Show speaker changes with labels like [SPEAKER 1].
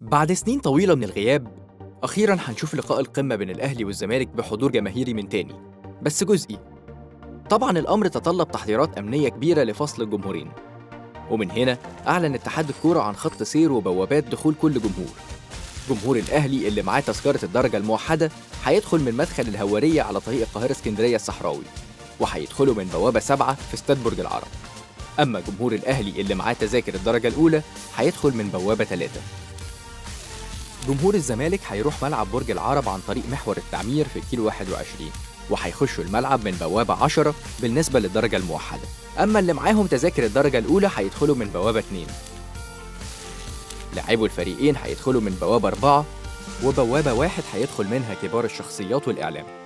[SPEAKER 1] بعد سنين طويلة من الغياب أخيرا هنشوف لقاء القمة بين الأهلي والزمالك بحضور جماهيري من تاني بس جزئي. طبعا الأمر تطلب تحضيرات أمنية كبيرة لفصل الجمهورين. ومن هنا أعلن اتحاد الكورة عن خط سير وبوابات دخول كل جمهور. جمهور الأهلي اللي معاه تذكرة الدرجة الموحدة هيدخل من مدخل الهوارية على طريق القاهرة اسكندرية الصحراوي وهيدخلوا من بوابة سبعة في استاد برج العرب. أما جمهور الأهلي اللي معاه تذاكر الدرجة الأولى هيدخل من بوابة ثلاثة. جمهور الزمالك هيروح ملعب برج العرب عن طريق محور التعمير في الكيلو 21 وهيخشوا الملعب من بوابة 10 بالنسبة للدرجة الموحدة. أما اللي معاهم تذاكر الدرجة الأولى هيدخلوا من بوابة 2 لاعبو الفريقين هيدخلوا من بوابة 4 وبوابة واحد هيدخل منها كبار الشخصيات والإعلام.